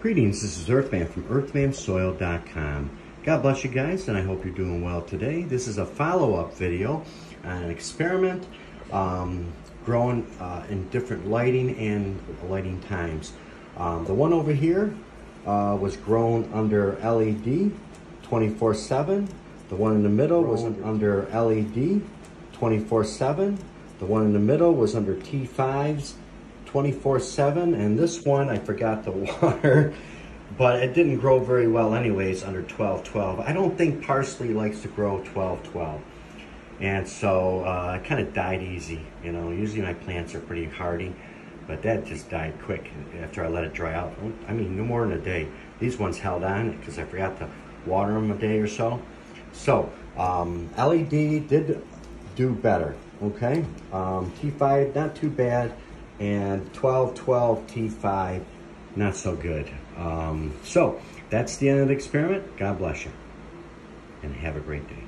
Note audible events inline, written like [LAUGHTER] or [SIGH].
Greetings, this is Earthman from earthmansoil.com. God bless you guys, and I hope you're doing well today. This is a follow-up video on an experiment um, growing uh, in different lighting and lighting times. Um, the one over here uh, was grown under LED 24-7. The one in the middle was under LED 24-7. The one in the middle was under T5s 24-7 and this one I forgot the [LAUGHS] water but it didn't grow very well anyways under 12-12 I don't think parsley likes to grow 12-12 and so uh, it kind of died easy you know usually my plants are pretty hardy but that just died quick after I let it dry out. I mean no more than a day. These ones held on because I forgot to water them a day or so. So um, LED did do better okay? Um, T5 not too bad and 1212 T5, not so good. Um, so that's the end of the experiment. God bless you and have a great day.